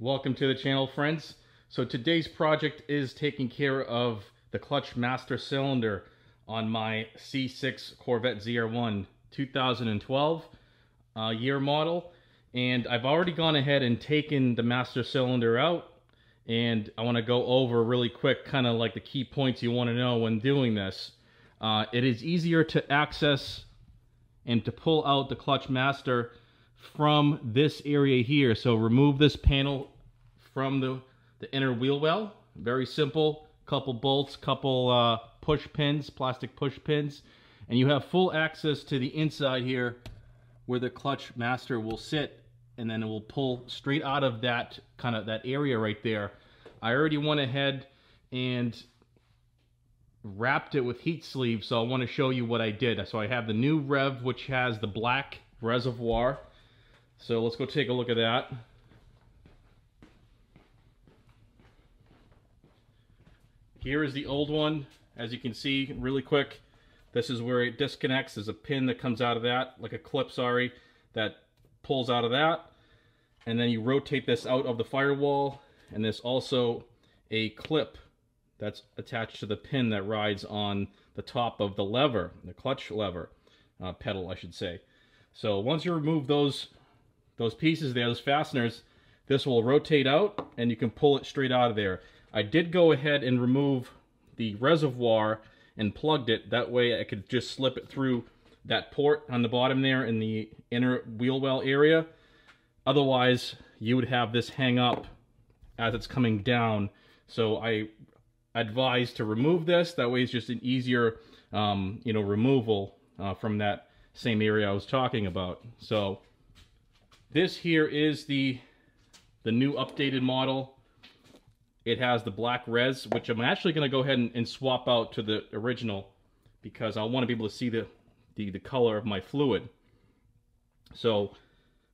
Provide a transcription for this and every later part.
Welcome to the channel, friends. So today's project is taking care of the clutch master cylinder on my C6 Corvette ZR1 2012 uh, year model. And I've already gone ahead and taken the master cylinder out. And I want to go over really quick kind of like the key points you want to know when doing this. Uh, it is easier to access and to pull out the clutch master from this area here. So remove this panel from the, the inner wheel well. Very simple. Couple bolts, couple uh, push pins, plastic push pins. And you have full access to the inside here where the clutch master will sit and then it will pull straight out of that kind of that area right there. I already went ahead and wrapped it with heat sleeve so I want to show you what I did. So I have the new Rev which has the black reservoir so let's go take a look at that. Here is the old one. As you can see, really quick, this is where it disconnects. There's a pin that comes out of that, like a clip, sorry, that pulls out of that. And then you rotate this out of the firewall. And there's also a clip that's attached to the pin that rides on the top of the lever, the clutch lever, uh, pedal, I should say. So once you remove those those pieces there, those fasteners, this will rotate out and you can pull it straight out of there. I did go ahead and remove the reservoir and plugged it. That way I could just slip it through that port on the bottom there in the inner wheel well area. Otherwise, you would have this hang up as it's coming down. So I advise to remove this. That way it's just an easier, um, you know, removal uh, from that same area I was talking about. So this here is the, the new updated model. It has the black res, which I'm actually going to go ahead and, and, swap out to the original because I want to be able to see the, the, the color of my fluid. So,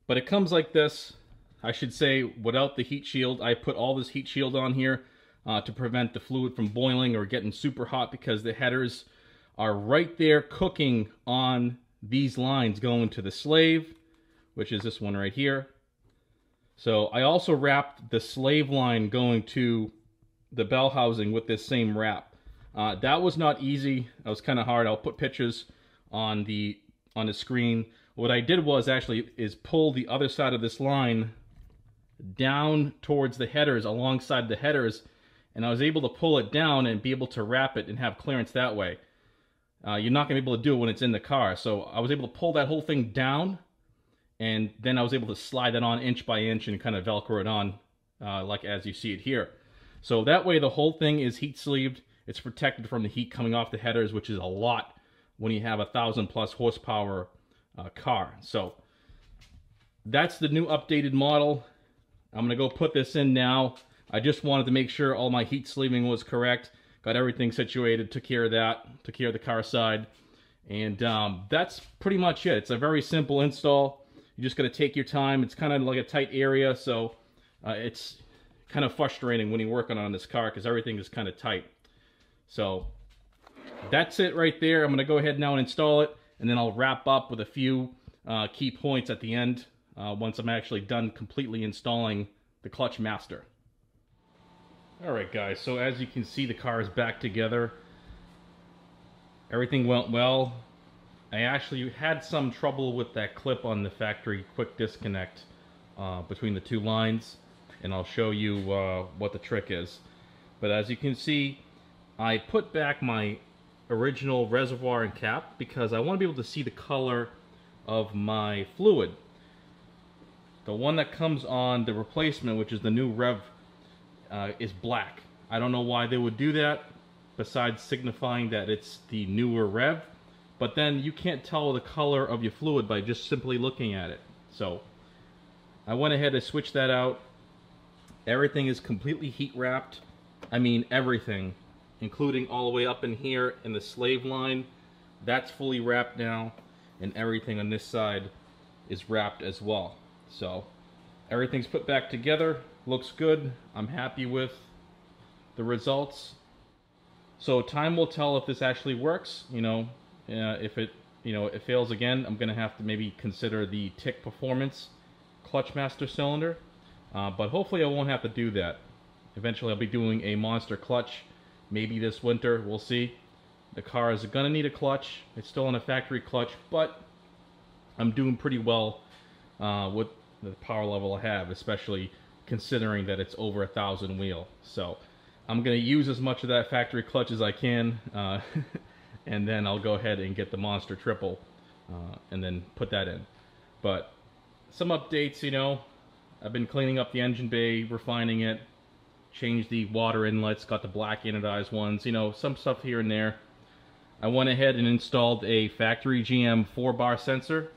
but it comes like this. I should say without the heat shield. I put all this heat shield on here uh, to prevent the fluid from boiling or getting super hot because the headers are right there cooking on these lines going to the slave which is this one right here. So I also wrapped the slave line going to the bell housing with this same wrap. Uh, that was not easy. That was kind of hard. I'll put pictures on the on the screen. What I did was actually is pull the other side of this line down towards the headers, alongside the headers, and I was able to pull it down and be able to wrap it and have clearance that way. Uh, you're not going to be able to do it when it's in the car. So I was able to pull that whole thing down and then I was able to slide that on inch by inch and kind of velcro it on uh, like as you see it here. So that way the whole thing is heat sleeved. It's protected from the heat coming off the headers, which is a lot when you have a thousand plus horsepower uh, car. So that's the new updated model. I'm gonna go put this in now. I just wanted to make sure all my heat sleeving was correct. Got everything situated, took care of that, took care of the car side. And um, that's pretty much it. It's a very simple install. You just got to take your time. It's kind of like a tight area, so uh, it's kind of frustrating when you're working on this car because everything is kind of tight. So that's it right there. I'm going to go ahead now and install it, and then I'll wrap up with a few uh, key points at the end uh, once I'm actually done completely installing the clutch master. Alright guys, so as you can see the car is back together. Everything went well. I actually had some trouble with that clip on the factory quick disconnect uh, between the two lines and I'll show you uh, what the trick is. But as you can see, I put back my original reservoir and cap because I want to be able to see the color of my fluid. The one that comes on the replacement, which is the new Rev, uh, is black. I don't know why they would do that, besides signifying that it's the newer Rev but then you can't tell the color of your fluid by just simply looking at it. So I went ahead and switched that out. Everything is completely heat wrapped. I mean everything, including all the way up in here in the slave line. That's fully wrapped now, and everything on this side is wrapped as well. So everything's put back together, looks good. I'm happy with the results. So time will tell if this actually works. You know, uh, if it you know it fails again, I'm gonna have to maybe consider the Tick Performance Clutch Master cylinder. Uh, but hopefully I won't have to do that. Eventually I'll be doing a monster clutch. Maybe this winter, we'll see. The car is gonna need a clutch. It's still on a factory clutch, but I'm doing pretty well uh, with the power level I have, especially considering that it's over a thousand wheel. So I'm gonna use as much of that factory clutch as I can, uh, and then I'll go ahead and get the Monster Triple, uh, and then put that in. But some updates, you know, I've been cleaning up the engine bay, refining it, changed the water inlets, got the black anodized ones, you know, some stuff here and there. I went ahead and installed a factory GM 4-bar sensor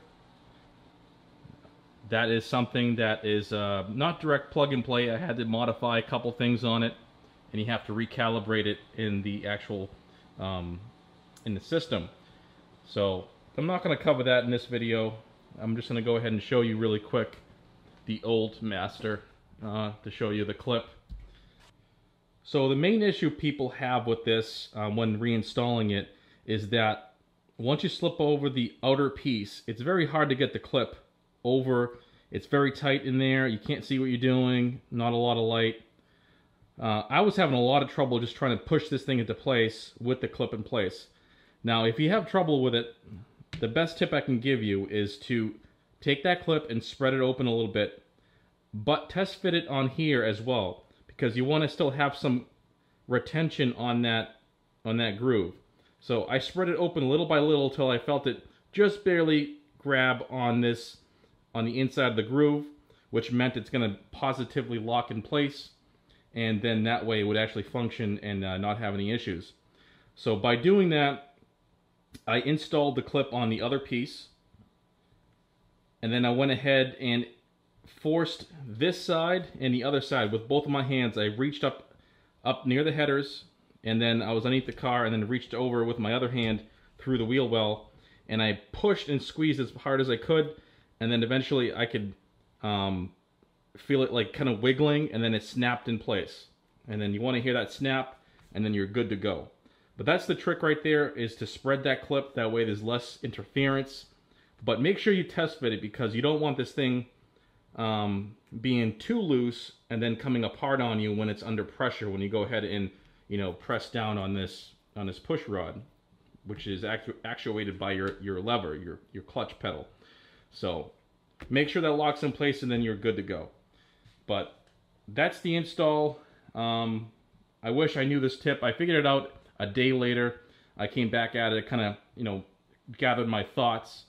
that is something that is uh, not direct plug and play. I had to modify a couple things on it, and you have to recalibrate it in the actual um, in the system. So I'm not going to cover that in this video. I'm just going to go ahead and show you really quick the old master uh, to show you the clip. So the main issue people have with this um, when reinstalling it is that once you slip over the outer piece, it's very hard to get the clip over. It's very tight in there. You can't see what you're doing. Not a lot of light. Uh, I was having a lot of trouble just trying to push this thing into place with the clip in place. Now, if you have trouble with it, the best tip I can give you is to take that clip and spread it open a little bit, but test fit it on here as well, because you want to still have some retention on that on that groove. So I spread it open little by little till I felt it just barely grab on this on the inside of the groove, which meant it's going to positively lock in place. And then that way it would actually function and uh, not have any issues. So by doing that, I installed the clip on the other piece. And then I went ahead and forced this side and the other side with both of my hands. I reached up up near the headers and then I was underneath the car and then reached over with my other hand through the wheel well and I pushed and squeezed as hard as I could and then eventually I could um, feel it like kind of wiggling and then it snapped in place. And then you want to hear that snap and then you're good to go. But that's the trick right there is to spread that clip. That way there's less interference. But make sure you test fit it because you don't want this thing um, being too loose and then coming apart on you when it's under pressure when you go ahead and you know press down on this on this push rod which is actu actuated by your your lever your your clutch pedal so make sure that locks in place and then you're good to go. But that's the install. Um, I wish I knew this tip. I figured it out a day later. I came back at it, kind of, you know, gathered my thoughts.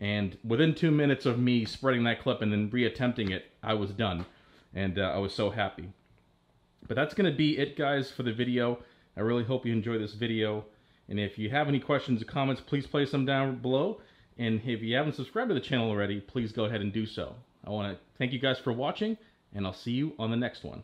And within two minutes of me spreading that clip and then reattempting it, I was done. And uh, I was so happy. But that's going to be it, guys, for the video. I really hope you enjoy this video. And if you have any questions or comments, please place them down below. And if you haven't subscribed to the channel already, please go ahead and do so. I want to thank you guys for watching, and I'll see you on the next one.